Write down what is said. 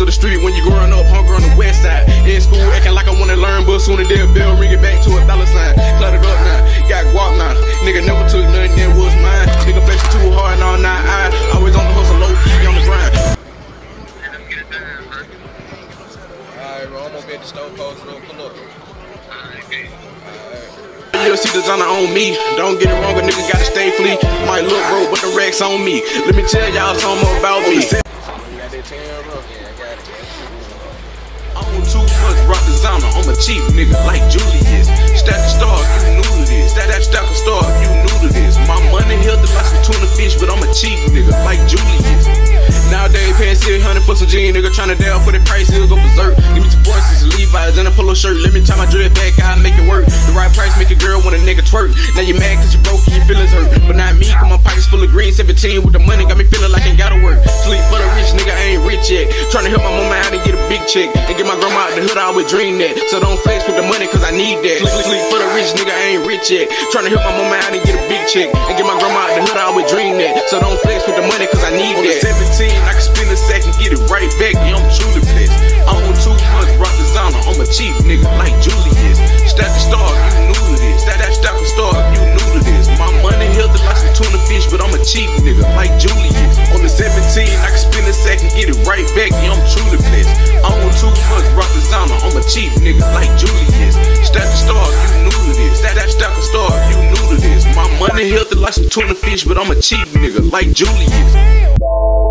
of the street when you growing up hungry on the west side. In school acting like I wanna learn, but soon as their bell ring it back to a dollar sign. Cluttered up now, got guap now. Nigga never took You'll see designer on me. Don't get it wrong, a nigga gotta stay flee. Might look broke, but the racks on me. Let me tell y'all something about me. You got that 10, bro? Yeah, I own too much rock designer. I'm a cheap nigga like Julius. Stack the star, you new to this. That that stack a star, you new to this. My money healthy like some tuna fish, but I'm a cheap nigga like Julius. Nowadays paying 600 for some jeans, nigga tryna down for the price, he'll go berserk. Give me two voices, Levi's and a polo shirt. Let me tie my dread back, I make it work. The right price make a girl want a nigga twerk. Now you mad cause you broke and your feelings hurt. But not me, cause my pockets full of green. 17 with the money, got me feeling like I ain't gotta work. Sleep for the rich nigga, I ain't rich yet. Tryna help my mama out and get a big check. And get my grandma out the hood, I always dream that. So don't flex with the money cause I need that. Sleep, sleep for the rich nigga, I ain't rich yet. Tryna help my mama out and get a big check. And get my grandma out the hood, I always dream that. So don't flex with the money cause I need that. 17, I can spin a second, get it right back. Yeah, I'm cheap nigga like Julius. Stack the stars, you new to this. That that stack the stars, you new to this. My money healthy like some tuna fish, but I'm a cheap nigga like Julius.